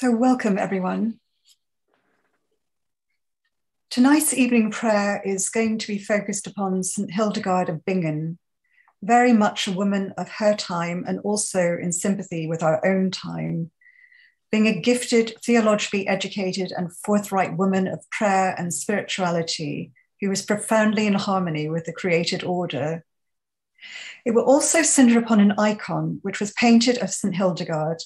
So, welcome everyone. Tonight's evening prayer is going to be focused upon St. Hildegard of Bingen, very much a woman of her time and also in sympathy with our own time. Being a gifted, theologically educated, and forthright woman of prayer and spirituality who was profoundly in harmony with the created order. It will also center upon an icon which was painted of St. Hildegard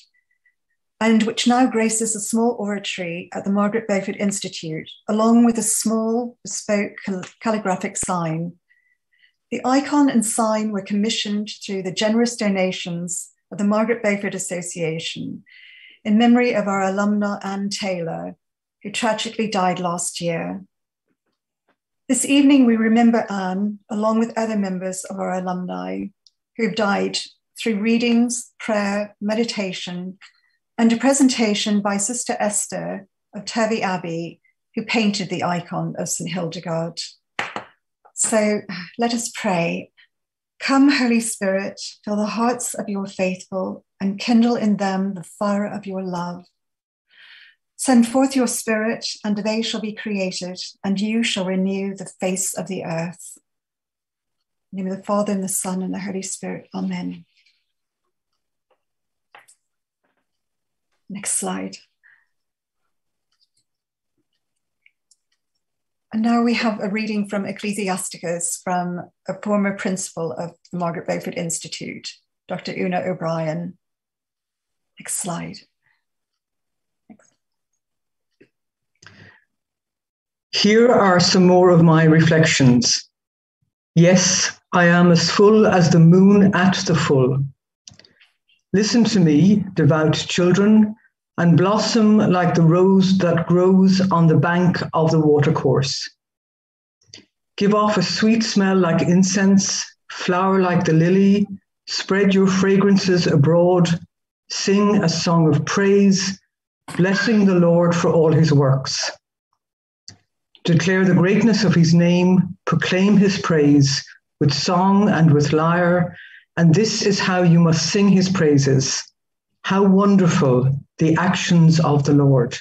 and which now graces a small oratory at the Margaret Beaufort Institute, along with a small bespoke calligraphic sign. The icon and sign were commissioned through the generous donations of the Margaret Beaufort Association in memory of our alumna Anne Taylor, who tragically died last year. This evening, we remember Anne, along with other members of our alumni who've died through readings, prayer, meditation, and a presentation by Sister Esther of Turvey Abbey, who painted the icon of St. Hildegard. So let us pray. Come, Holy Spirit, fill the hearts of your faithful and kindle in them the fire of your love. Send forth your Spirit, and they shall be created, and you shall renew the face of the earth. In the name of the Father, and the Son, and the Holy Spirit. Amen. Next slide. And now we have a reading from Ecclesiasticus from a former principal of the Margaret Beaufort Institute, Dr. Una O'Brien. Next slide. Here are some more of my reflections. Yes, I am as full as the moon at the full. Listen to me, devout children, and blossom like the rose that grows on the bank of the watercourse. Give off a sweet smell like incense, flower like the lily, spread your fragrances abroad, sing a song of praise, blessing the Lord for all his works. Declare the greatness of his name, proclaim his praise with song and with lyre, and this is how you must sing his praises. How wonderful the actions of the Lord.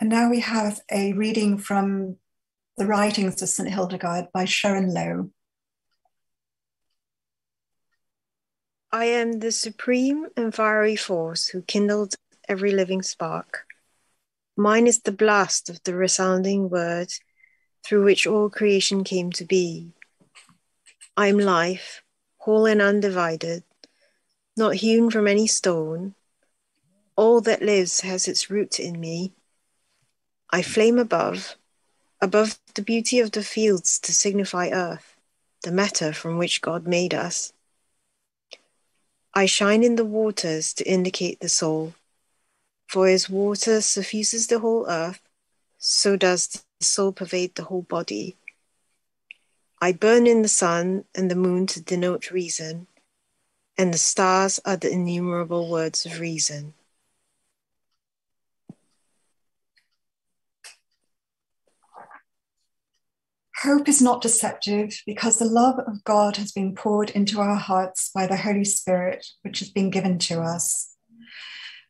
And now we have a reading from the writings of St. Hildegard by Sharon Lowe. I am the supreme and fiery force who kindled every living spark. Mine is the blast of the resounding word through which all creation came to be. I am life, whole and undivided, not hewn from any stone. All that lives has its root in me. I flame above, above the beauty of the fields to signify earth, the matter from which God made us. I shine in the waters to indicate the soul. For as water suffuses the whole earth, so does the soul pervade the whole body. I burn in the sun and the moon to denote reason, and the stars are the innumerable words of reason. Hope is not deceptive because the love of God has been poured into our hearts by the Holy Spirit, which has been given to us.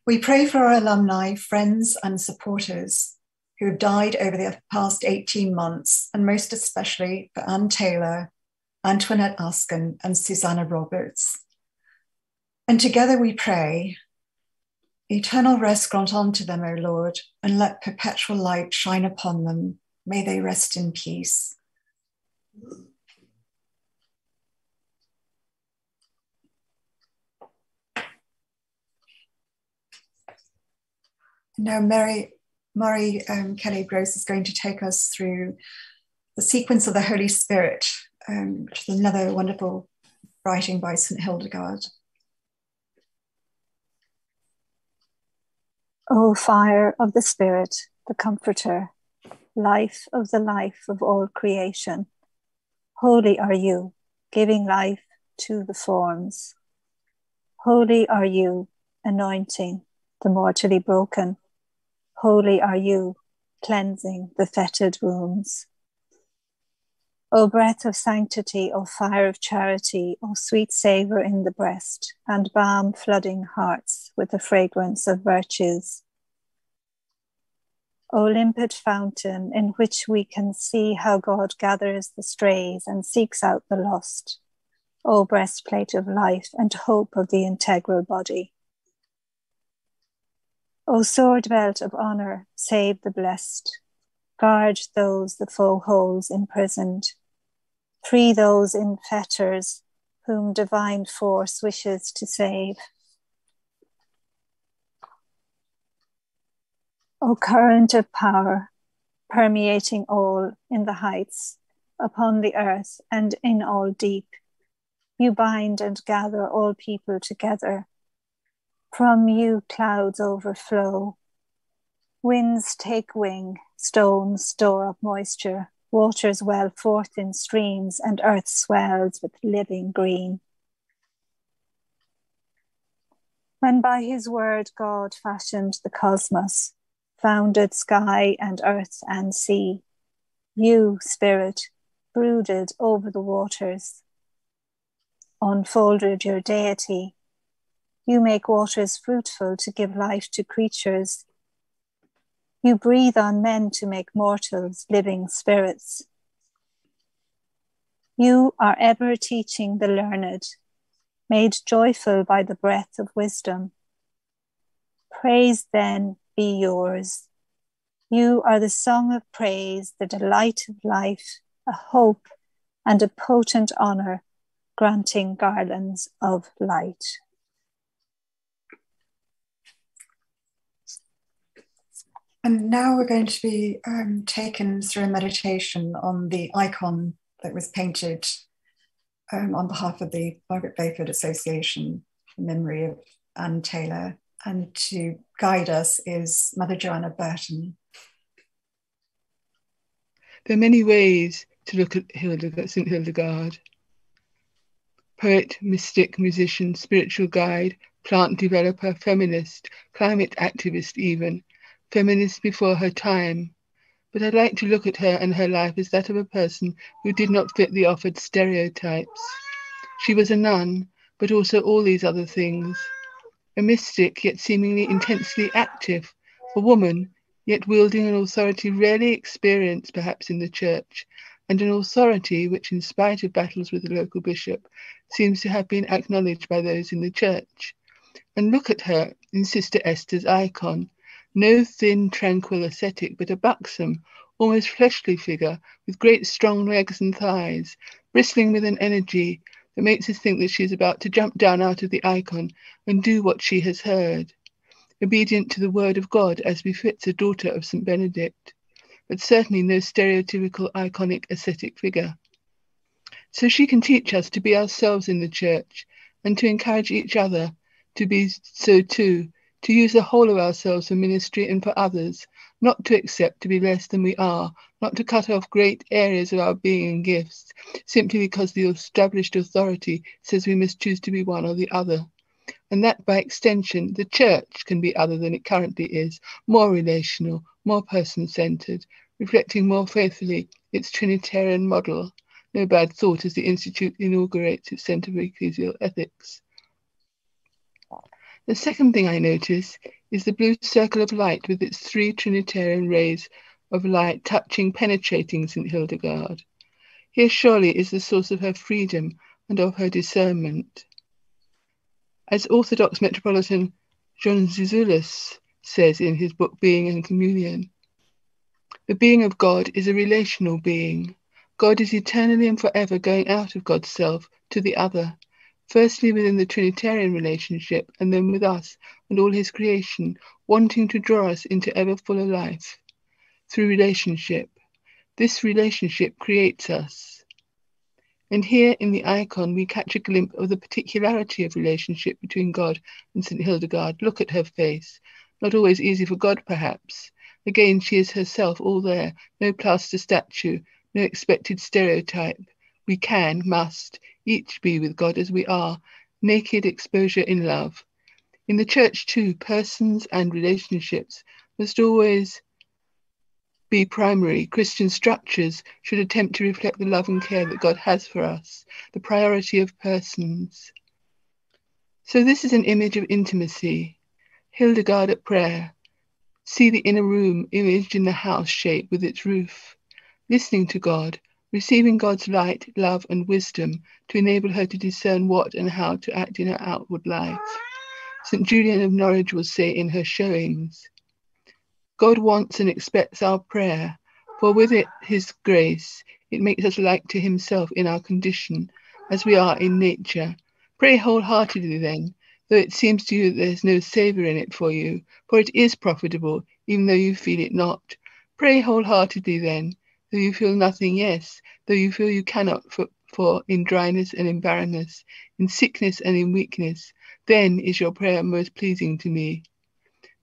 We pray for our alumni, friends, and supporters who have died over the past 18 months, and most especially for Anne Taylor, Antoinette Askin, and Susanna Roberts. And together we pray, Eternal rest grant unto them, O Lord, and let perpetual light shine upon them. May they rest in peace. Now, Mary, Murray um, Kelly Gross is going to take us through the sequence of the Holy Spirit, um, which is another wonderful writing by St. Hildegard. O fire of the Spirit, the Comforter, life of the life of all creation, holy are you, giving life to the forms. Holy are you, anointing the mortally broken Holy are you, cleansing the fettered wounds. O breath of sanctity, O fire of charity, O sweet savour in the breast, and balm flooding hearts with the fragrance of virtues. O limpid fountain in which we can see how God gathers the strays and seeks out the lost. O breastplate of life and hope of the integral body. O sword belt of honour, save the blessed. Guard those the foe holds imprisoned. Free those in fetters whom divine force wishes to save. O current of power, permeating all in the heights, upon the earth, and in all deep, you bind and gather all people together. From you clouds overflow, winds take wing, stones store up moisture, waters well forth in streams, and earth swells with living green. When by his word God fashioned the cosmos, founded sky and earth and sea, you, Spirit, brooded over the waters, unfolded your deity. You make waters fruitful to give life to creatures you breathe on men to make mortals living spirits. You are ever teaching the learned, made joyful by the breath of wisdom. Praise then be yours. You are the song of praise, the delight of life, a hope and a potent honor, granting garlands of light. And now we're going to be um, taken through a meditation on the icon that was painted um, on behalf of the Margaret Beaufort Association in memory of Anne Taylor. And to guide us is Mother Joanna Burton. There are many ways to look at Hildegard, St. Hildegard. Poet, mystic, musician, spiritual guide, plant developer, feminist, climate activist, even feminist before her time, but I like to look at her and her life as that of a person who did not fit the offered stereotypes. She was a nun, but also all these other things. A mystic, yet seemingly intensely active. A woman, yet wielding an authority rarely experienced perhaps in the church, and an authority which, in spite of battles with the local bishop, seems to have been acknowledged by those in the church. And look at her in Sister Esther's icon, no thin, tranquil ascetic, but a buxom, almost fleshly figure with great strong legs and thighs, bristling with an energy that makes us think that she is about to jump down out of the icon and do what she has heard, obedient to the word of God as befits a daughter of St. Benedict, but certainly no stereotypical iconic ascetic figure. So she can teach us to be ourselves in the church and to encourage each other to be so too to use the whole of ourselves for ministry and for others, not to accept to be less than we are, not to cut off great areas of our being and gifts, simply because the established authority says we must choose to be one or the other. And that by extension, the church can be other than it currently is, more relational, more person centered, reflecting more faithfully its Trinitarian model. No bad thought as the Institute inaugurates its Centre for Ecclesial Ethics. The second thing I notice is the blue circle of light with its three Trinitarian rays of light touching, penetrating St. Hildegard. Here surely is the source of her freedom and of her discernment. As Orthodox Metropolitan John Zizioulas says in his book Being and Communion, the being of God is a relational being. God is eternally and forever going out of God's self to the other firstly within the Trinitarian relationship, and then with us and all his creation, wanting to draw us into ever fuller life through relationship. This relationship creates us. And here in the icon, we catch a glimpse of the particularity of relationship between God and St. Hildegard. Look at her face. Not always easy for God, perhaps. Again, she is herself all there, no plaster statue, no expected stereotype. We can, must, each be with God as we are, naked exposure in love. In the church, too, persons and relationships must always be primary. Christian structures should attempt to reflect the love and care that God has for us, the priority of persons. So, this is an image of intimacy. Hildegard at prayer. See the inner room imaged in the house shape with its roof. Listening to God, receiving God's light, love, and wisdom to enable her to discern what and how to act in her outward life. St. Julian of Norwich will say in her showings God wants and expects our prayer, for with it his grace, it makes us like to himself in our condition, as we are in nature. Pray wholeheartedly then, though it seems to you that there's no savour in it for you, for it is profitable, even though you feel it not. Pray wholeheartedly then, though you feel nothing, yes, though you feel you cannot, for, for in dryness and in barrenness, in sickness and in weakness, then is your prayer most pleasing to me.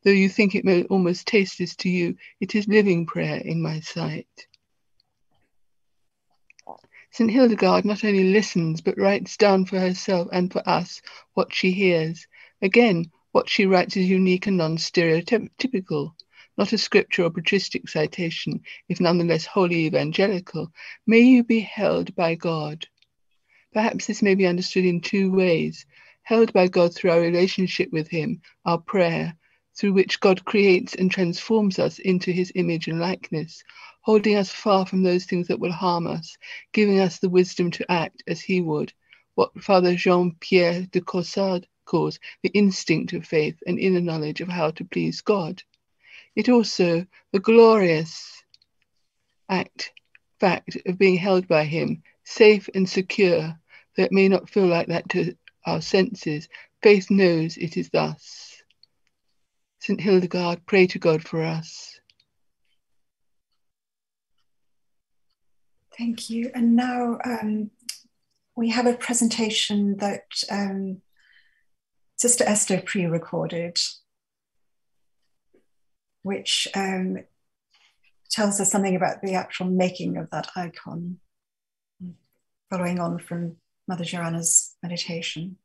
Though you think it may almost tasteless to you, it is living prayer in my sight. St. Hildegard not only listens, but writes down for herself and for us what she hears. Again, what she writes is unique and non stereotypical, not a scripture or patristic citation, if nonetheless wholly evangelical. May you be held by God. Perhaps this may be understood in two ways held by God through our relationship with Him, our prayer, through which God creates and transforms us into his image and likeness, holding us far from those things that will harm us, giving us the wisdom to act as he would, what Father Jean Pierre de Caussade calls the instinct of faith and inner knowledge of how to please God. It also the glorious act, fact of being held by him, safe and secure, though it may not feel like that to our senses. Faith knows it is thus. St. Hildegard, pray to God for us. Thank you. And now um, we have a presentation that um, Sister Esther pre recorded, which um, tells us something about the actual making of that icon, following on from Mother Joanna's meditation.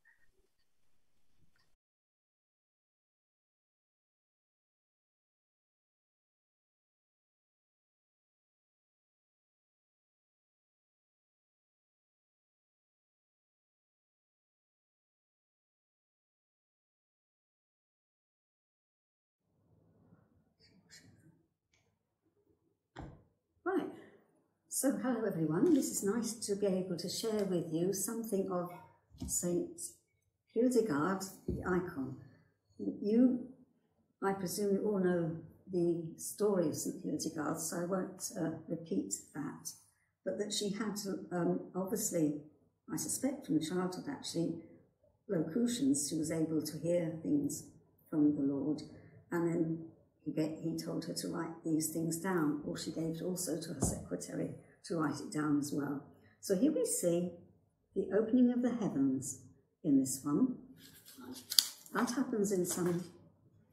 So, hello everyone. This is nice to be able to share with you something of Saint Hildegard, the icon. You, I presume, you all know the story of St Hildegard, so I won't uh, repeat that. But that she had, um, obviously, I suspect from childhood actually, locutions. She was able to hear things from the Lord, and then he, he told her to write these things down, or she gave it also to her secretary to write it down as well. So here we see the opening of the heavens in this one. That happens in some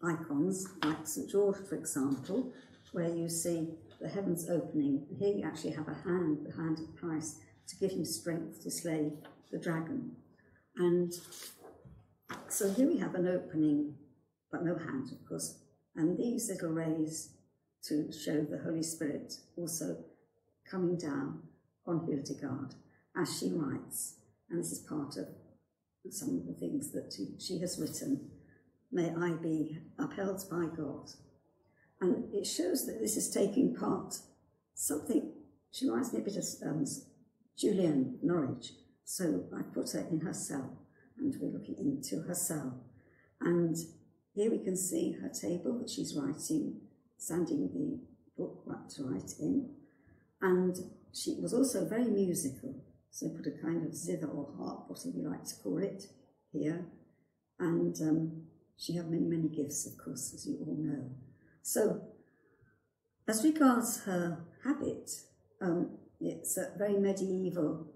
icons, like St. George, for example, where you see the heavens opening. Here you actually have a hand, the hand of Christ, to give him strength to slay the dragon. And so here we have an opening, but no hand, of course, and these little rays to show the Holy Spirit also coming down on Hildegard as she writes. And this is part of some of the things that she has written. May I be upheld by God. And it shows that this is taking part, something, she reminds me a bit of um, Julian Norwich. So I put her in her cell and we're looking into her cell. And here we can see her table that she's writing, sanding the book to write in. And she was also very musical, so put a kind of zither or harp, whatever you like to call it, here. And um, she had many, many gifts, of course, as you all know. So, as regards her habit, um, it's a very medieval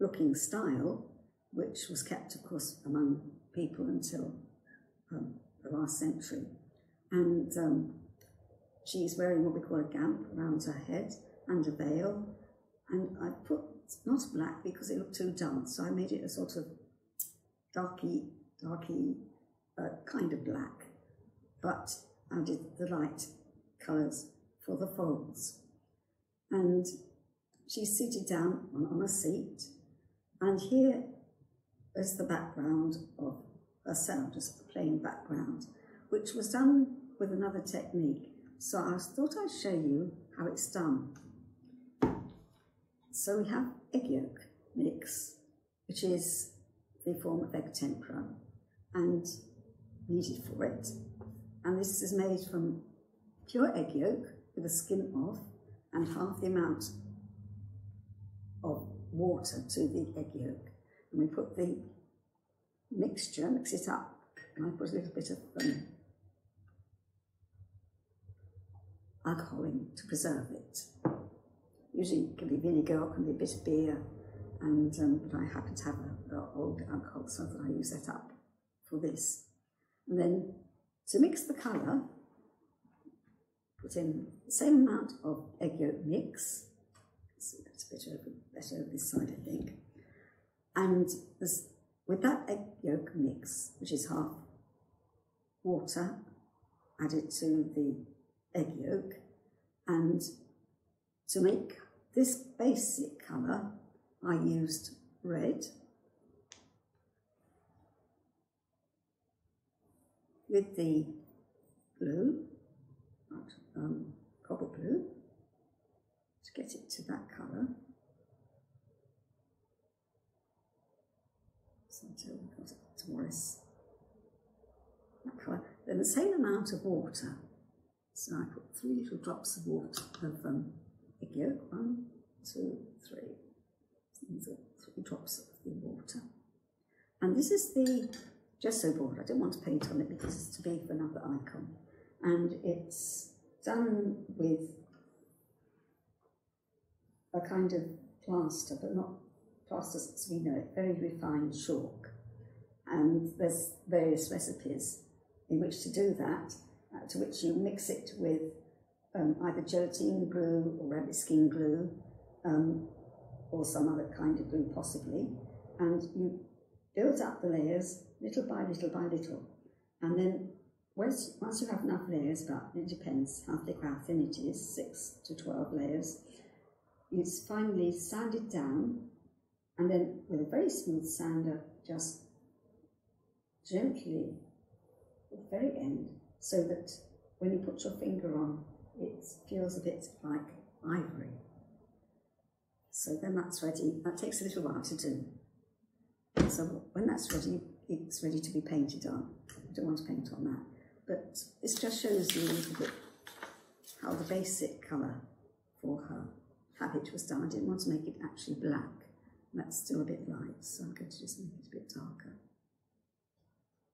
looking style, which was kept, of course, among people until um, the last century. And um, she's wearing what we call a gamp around her head and a veil. And I put not black because it looked too dark, so I made it a sort of darky, darky uh, kind of black. But I did the light colours for the folds. And she's seated down on, on a seat, and here is the background of herself, just a plain background, which was done with another technique. So I thought I'd show you how it's done. So we have egg yolk mix, which is the form of egg tempera, and needed for it. And this is made from pure egg yolk with the skin off and half the amount of water to the egg yolk. And we put the mixture, mix it up, and I put a little bit of um, alcohol in to preserve it. Usually it can be vinegar, it can be a bit of beer, and um, but I happen to have an old alcohol, so that I use that up for this. And then to mix the colour, put in the same amount of egg yolk mix. See, that's better over, better over this side, I think. And this, with that egg yolk mix, which is half water added to the egg yolk, and to make this basic colour, I used red with the blue, um, copper blue, to get it to that colour. So until we got it towards that colour. Then the same amount of water. So I put three little drops of water of um, yolk. One, two, three. Are three drops of the water. And this is the gesso board. I don't want to paint on it because it's too big for another icon. And it's done with a kind of plaster, but not plaster as we know it, very refined chalk. And there's various recipes in which to do that, uh, to which you mix it with um, either gelatine glue or rabbit skin glue, um, or some other kind of glue possibly, and you build up the layers little by little by little. And then once, once you have enough layers, but it depends how thick or how thin it is, 6 to 12 layers, you finally sand it down and then with a very smooth sander, just gently at the very end, so that when you put your finger on, it feels a bit like ivory. So then that's ready. That takes a little while to do. So when that's ready, it's ready to be painted on. I don't want to paint on that. But this just shows you a little bit how the basic colour for her habit was done. I didn't want to make it actually black. That's still a bit light, so I'm going to just make it a bit darker.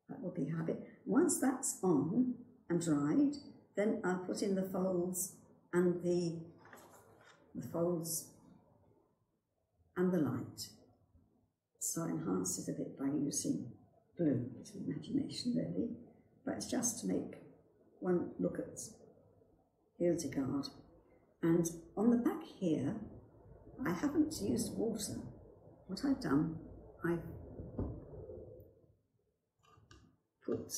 That will be habit. Once that's on and dried, then I'll put in the folds and the, the folds and the light. So I enhance it a bit by using blue, it's an imagination really, but it's just to make one look at Hildegard. And on the back here, I haven't used water. What I've done, I've put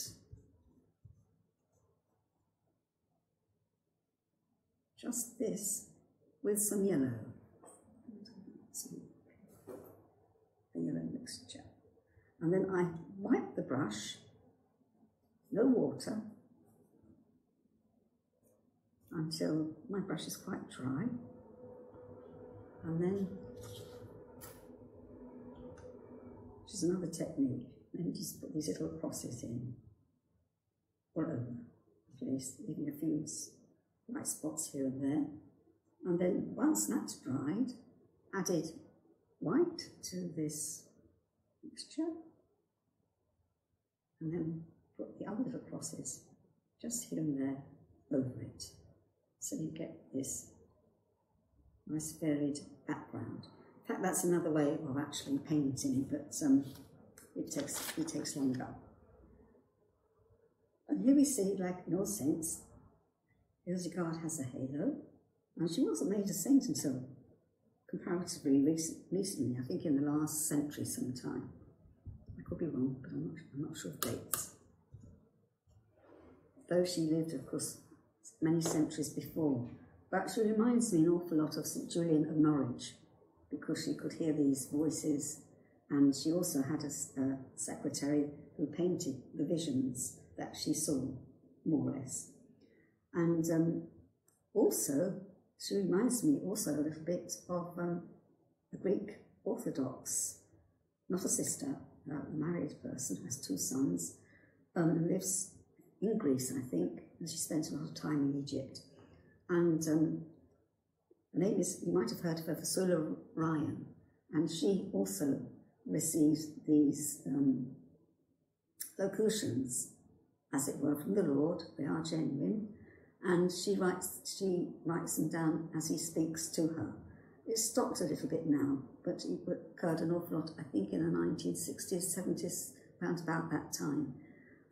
just this with some yellow. the yellow mixture. And then I wipe the brush, no water, until my brush is quite dry. And then, which is another technique, then just put these little crosses in all over the place, leaving a few white spots here and there. And then once that's dried, added white to this mixture and then put the other little crosses just here and there over it. So you get this nice varied background. In fact, that's another way of actually painting, it but um, it takes it takes longer. And here we see, like in all saints, Hildegard has a halo, and she wasn't made a saint until comparatively recent, recently, I think in the last century sometime I could be wrong, but I'm not, I'm not sure of dates. Though she lived, of course, many centuries before But she reminds me an awful lot of St Julian of Norwich because she could hear these voices and she also had a, a secretary who painted the visions that she saw, more or less. And um, also, she reminds me also a little bit of um, a Greek Orthodox, not a sister, a married person, has two sons, um, and lives in Greece, I think, and she spent a lot of time in Egypt. And um, her name is, you might have heard of her, Vassula Rydén, and she also receives these um, locutions, as it were, from the Lord. They are genuine, and she writes she writes them down as he speaks to her. It's stopped a little bit now, but it occurred an awful lot, I think, in the 1960s, 70s, around about that time.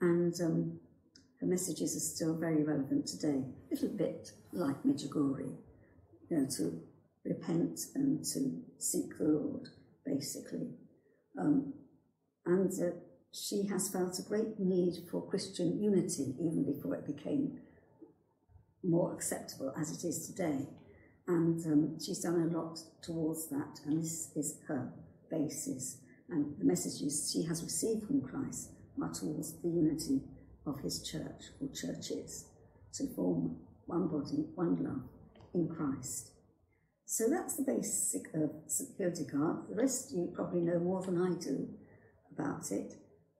And um, her messages are still very relevant today, a little bit like Medjugorje, you know, to repent and to seek the Lord, basically. Um, and uh, she has felt a great need for Christian unity even before it became more acceptable as it is today. And um, she's done a lot towards that, and this is her basis. And the messages she has received from Christ are towards the unity of his church or churches to form one body, one love in Christ. So that's the basic of St. Hildegard. The rest you probably know more than I do about it,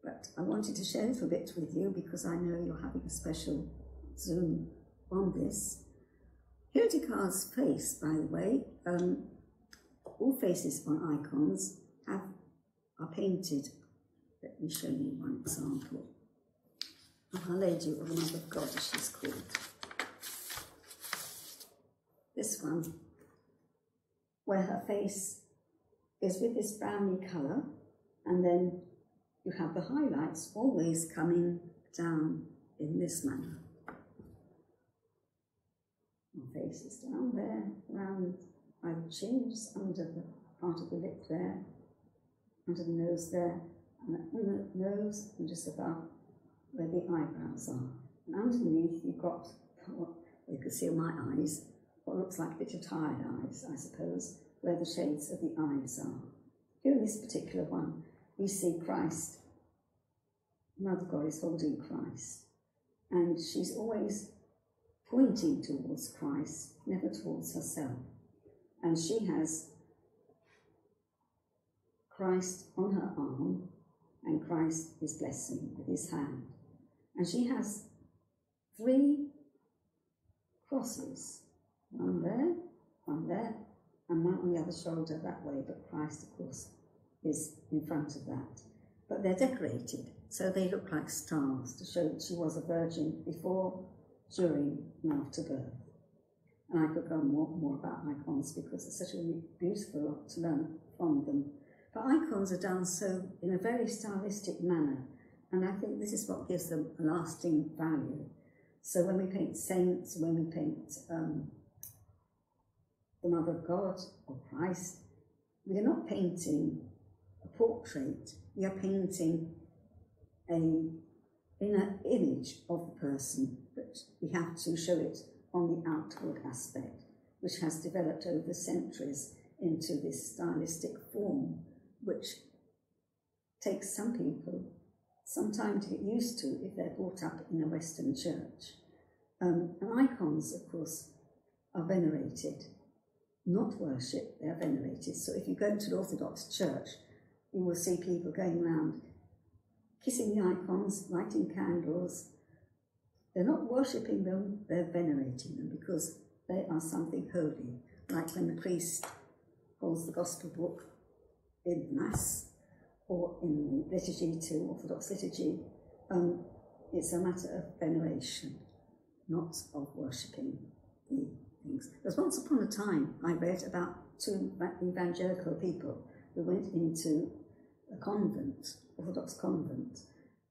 but I wanted to share a little bit with you because I know you're having a special Zoom on this. Hildegard's face, by the way, um, all faces on icons have are painted. Let me show you one example Our Lady of the Mother of God, as she's called. This one where her face is with this browny colour, and then you have the highlights always coming down in this manner. Her face is down there, around by the chin, just under the part of the lip there, under the nose there, and the nose, and just above where the eyebrows are. And underneath, you've got what you can see my eyes, what looks like a bit of tired eyes, I suppose, where the shades of the eyes are. Here in this particular one, we see Christ. Mother God is holding Christ, and she's always pointing towards Christ, never towards herself. And she has Christ on her arm, and Christ is blessing with his hand. And she has three crosses one there, one there, and one on the other shoulder that way, but Christ, of course, is in front of that. But they're decorated, so they look like stars to show that she was a virgin before, during, and after birth. And I could go on more, more about icons because it's such a beautiful lot to learn from them. But icons are done so in a very stylistic manner, and I think this is what gives them a lasting value. So when we paint saints, when we paint um, the Mother of God or Christ, we are not painting a portrait, we are painting a inner image of the person, have to show it on the outward aspect, which has developed over centuries into this stylistic form, which takes some people some time to get used to if they're brought up in a Western church. Um, and icons, of course, are venerated not worshipped, they are venerated. So if you go into an Orthodox church, you will see people going around kissing the icons, lighting candles. They're not worshipping them, they're venerating them because they are something holy. Like when the priest holds the gospel book in Mass or in the liturgy to Orthodox liturgy, um, it's a matter of veneration, not of worshipping the things. There's once upon a time I read about two evangelical people who went into a convent, Orthodox convent,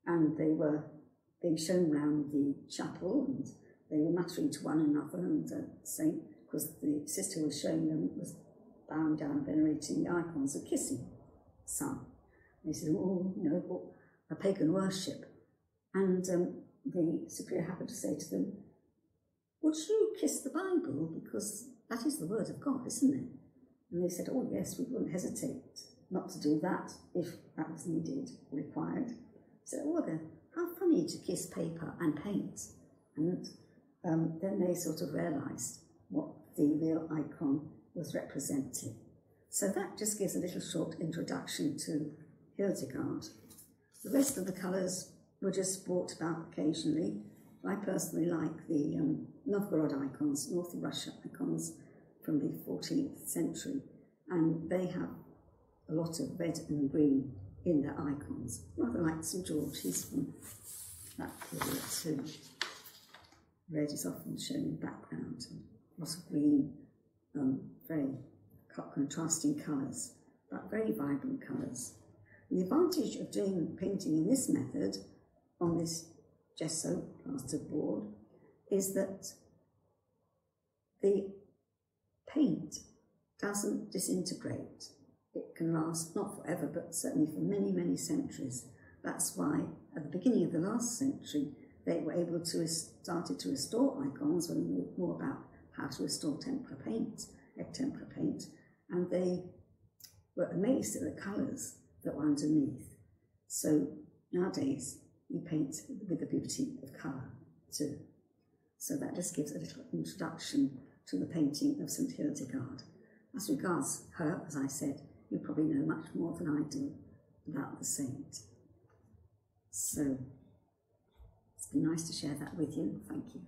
and they were being shown round the chapel and they were muttering to one another and uh, saying, because the sister was showing them, was bowing down, venerating the icons and kissing some. They said, oh, you know, a pagan worship. And um, the superior happened to say to them, Would you kiss the Bible? Because that is the Word of God, isn't it? And they said, Oh, yes, we wouldn't hesitate not to do that if that was needed, required. So, oh, then, how funny to kiss paper and paint. And um, then they sort of realised what the real icon was representing. So that just gives a little short introduction to Hildegard. The rest of the colours were just brought about occasionally. I personally like the um, Novgorod icons, North Russia icons from the 14th century, and they have a lot of red and green in their icons, rather like St George, he's from that period too. Red is often shown in the background, and lots of green, um, very contrasting colours, but very vibrant colours. And the advantage of doing painting in this method on this gesso plastered board is that the paint doesn't disintegrate. It can last not forever, but certainly for many, many centuries. That's why at the beginning of the last century, they were able to started to restore icons when more about how to restore tempera paint, egg tempera paint, and they were amazed at the colours that were underneath. So nowadays we paint with the beauty of colour too. So that just gives a little introduction to the painting of St Hildegard. As regards her, as I said, you probably know much more than I do about the saint. So it's been nice to share that with you. Thank you.